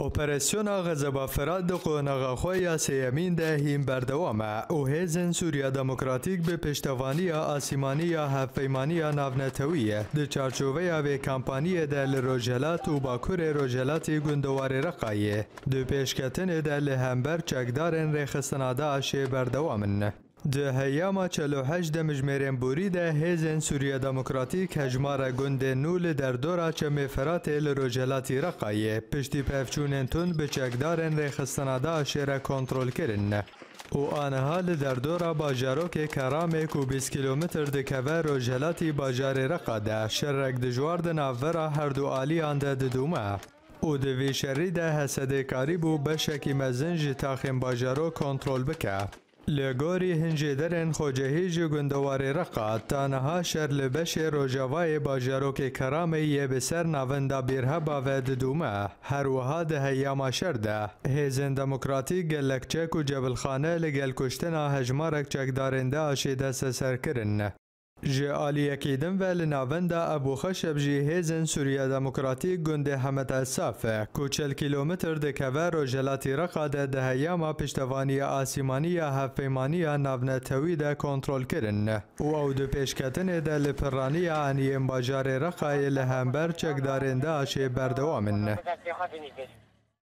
اپراسیونا غزبا فراد قونغا خویا سیمین ده هیم بردوامه او هیزن سوریا دموکراتیک به پشتوانی آسیمانی هفیمانی ناونتویه ده چارچوبه و کمپانی ده لروجلات و باکور روجلاتی گندوار رقایه ده پیشکتن ده لهمبر چکدارن رخصناده آشه بردوامن ده هیاما 48 د مجمرین بوری ده هیزن سوریا دموکراتیک هجمار گند نول در دورا چه فرات روجلاتی رقایه پشتی پفچونن تون به چکدارن ریخستنادا شیر کنترل کرن او آنها در دورا باجاروک کرام کو 20 کیلومتر دکوه روجلاتی باجار رقاده شرک دجوار ده ناورا هر دو آلی آنده دومه او د وی شری ده حسد کاری بو بشکی مزن جی تاخیم باجارو کنترل بکه جو گندوار رقا تانها شر لبش روجاوای باجاروک کرام یه بسر ناوندا بیرها باود دومه هر وها ده هیاما شر ده هیزن دموکراتی گلکچک و جبل خانه لگل کشتنا هجمارک چکدارنده آشیده سسر کرن جی آلیکی دن و لناوندا ابو خشب جی هیزن سوریا دموکراتی گنده همت اصافه کو چل کیلومتر ده کوه رو جلاتی رقا ده ده هیاما پشتوانی آسیمانی هفیمانی ناونتوی ده کنترل کرن و او ده پیشکتن ده لپرانی آنیم باجار رقای لهمبر چکدارنده آشه بردوامن